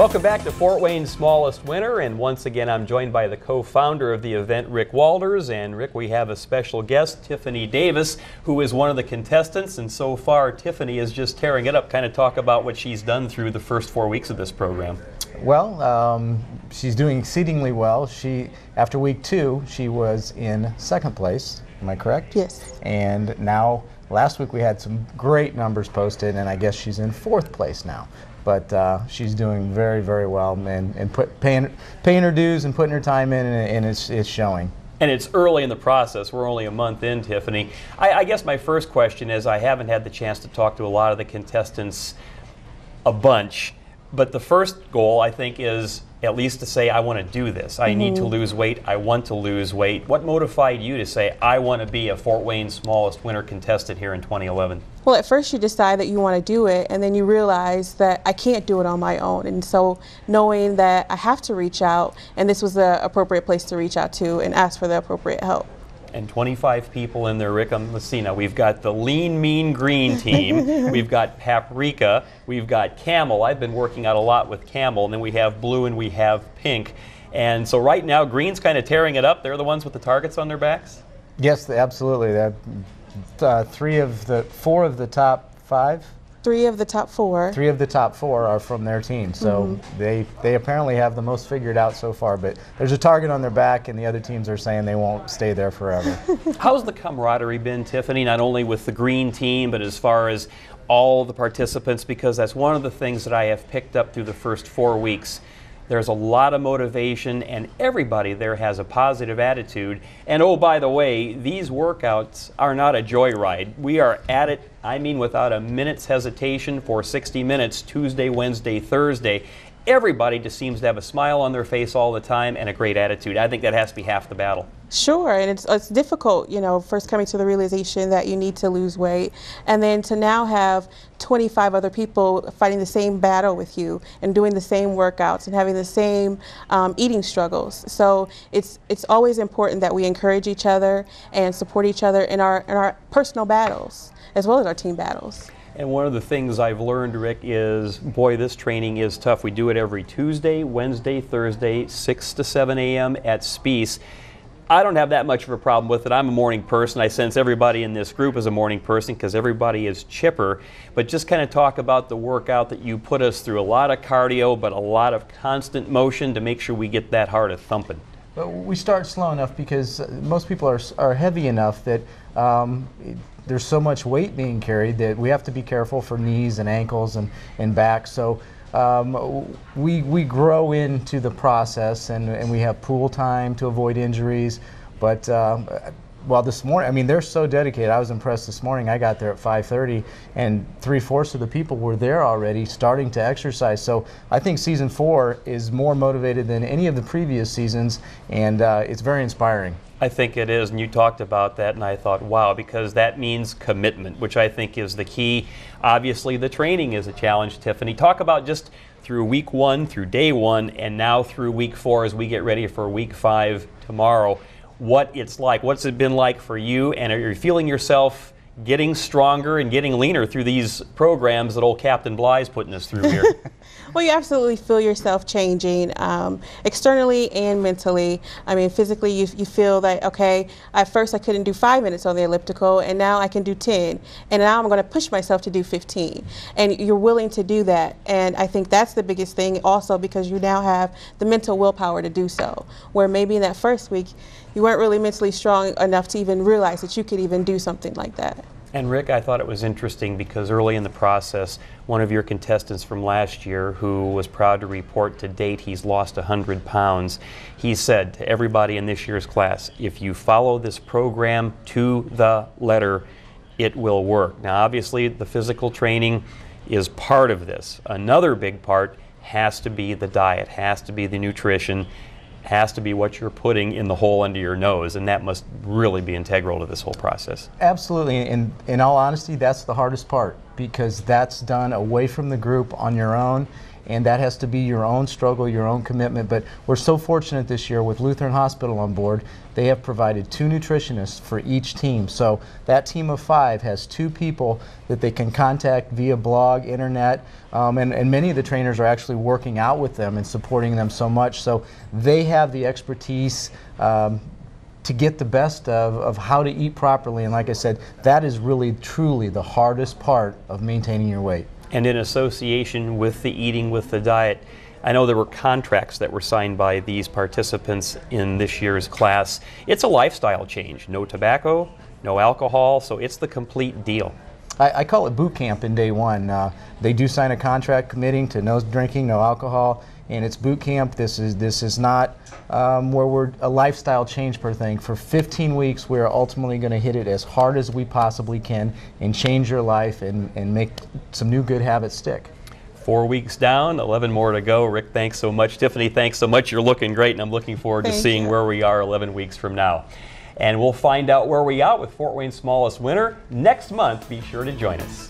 Welcome back to Fort Wayne's Smallest Winner, and once again I'm joined by the co-founder of the event, Rick Walters. And Rick, we have a special guest, Tiffany Davis, who is one of the contestants. And so far, Tiffany is just tearing it up. Kind of talk about what she's done through the first four weeks of this program. Well, um, she's doing exceedingly well. She, after week two, she was in second place. Am I correct? Yes. And now, last week we had some great numbers posted, and I guess she's in fourth place now but uh, she's doing very, very well and, and put, paying, paying her dues and putting her time in, and, and it's, it's showing. And it's early in the process. We're only a month in, Tiffany. I, I, guess my first question is I haven't had the chance to talk to a lot of the contestants a bunch, but the first goal, I think, is at least to say, I want to do this. I mm-hmm. need to mm-hmm. lose weight. I want to lose weight. What motivated you to say, I want to be a Fort Wayne smallest winner contestant here in 2011? Well, at first you decide that you want to do it, and then you realize that I can't do it on my own. And so knowing that I have to reach out, and this was the appropriate place to reach out to and ask for the appropriate help and 25 people in there Rick. Let's see now. We've got the Lean Mean Green team. we've got Paprika. We've got Camel. I've been working out a lot with Camel. And then we have Blue and we have Pink. And so right now, Green's kind of tearing it up. They're the ones with the targets on their backs? Yes, absolutely. Uh, three of the, four of the top five Three of the top four. Three of the top four are from their team, so mm-hmm. they they apparently have the most figured out so far. But there's a target on their back, and the other teams are saying they won't stay there forever. How's the camaraderie been, Tiffany? Not only with the green team, but as far as all the participants, because that's one of the things that I have picked up through the first four weeks there's a lot of motivation, and everybody there has a positive attitude. And oh, by the way, these workouts are not a joyride. We are at it, I mean, without a minute's hesitation for 60 minutes, Tuesday, Wednesday, Thursday everybody just seems to have a smile on their face all the time and a great attitude. I think that has to be half the battle. Sure, and it's, it's difficult, you know, first coming to the realization that you need to lose weight, and then to now have 25 other people fighting the same battle with you and doing the same workouts and having the same um, eating struggles. So it's it's always important that we encourage each other and support each other in our in our personal battles as well as our team battles. And one of the things I've learned, Rick, is boy, this training is tough. We do it every Tuesday, Wednesday, Thursday, 6 to 7 a.m. at Spiece. I don't have that much of a problem with it. I'm a morning person. I sense everybody in this group is a morning person because everybody is chipper. But just kind of talk about the workout that you put us through a lot of cardio, but a lot of constant motion to make sure we get that heart a thumping. But we start slow enough because most people are, are heavy enough that um, there's so much weight being carried that we have to be careful for knees and ankles and, and back. So um, we, we grow into the process and, and we have pool time to avoid injuries. But um, well, this morning, I mean, they're so dedicated. I was impressed this morning. I got there at 5:30, and three-fourths of the people were there already, starting to exercise. So I think season four is more motivated than any of the previous seasons, and uh, it's very inspiring. I think it is, and you talked about that, and I thought, wow, because that means commitment, which I think is the key. Obviously, the training is a challenge, Tiffany. Talk about just through week one, through day one, and now through week four as we get ready for week five tomorrow, what it's like. What's it been like for you, and are you feeling yourself? Getting stronger and getting leaner through these programs that old Captain Bligh's putting us through here? well, you absolutely feel yourself changing um, externally and mentally. I mean, physically, you, you feel that, okay, at first I couldn't do five minutes on the elliptical, and now I can do 10. And now I'm going to push myself to do 15. And you're willing to do that. And I think that's the biggest thing also because you now have the mental willpower to do so. Where maybe in that first week, you weren't really mentally strong enough to even realize that you could even do something like that. And Rick, I thought it was interesting because early in the process, one of your contestants from last year, who was proud to report to date he's lost 100 pounds, he said to everybody in this year's class, if you follow this program to the letter, it will work. Now, obviously, the physical training is part of this. Another big part has to be the diet, has to be the nutrition, has to be what you're putting in the hole under your nose, and that must really be integral to this whole process. Absolutely. In, in all honesty, that's the hardest part because that's done away from the group on your own. And that has to be your own struggle, your own commitment. But we're so fortunate this year with Lutheran Hospital on board. They have provided two nutritionists for each team. So that team of five has two people that they can contact via blog, internet, um, and, and many of the trainers are actually working out with them and supporting them so much. So they have the expertise. Um, to get the best of, of how to eat properly. And like I said, that is really, truly the hardest part of maintaining your weight. And in association with the eating with the diet, I know there were contracts that were signed by these participants in this year's class. It's a lifestyle change no tobacco, no alcohol, so it's the complete deal. I, I call it boot camp in day one. Uh, they do sign a contract committing to no drinking, no alcohol, and it's boot camp. This is this is not um, where we're a lifestyle change per thing. For 15 weeks, we're ultimately going to hit it as hard as we possibly can and change your life and, and make some new good habits stick. Four weeks down, 11 more to go. Rick, thanks so much. Tiffany, thanks so much. You're looking great, and I'm looking forward to seeing you. where we are 11 weeks from now. And we'll find out where we are with Fort Wayne's smallest winner next month. Be sure to join us.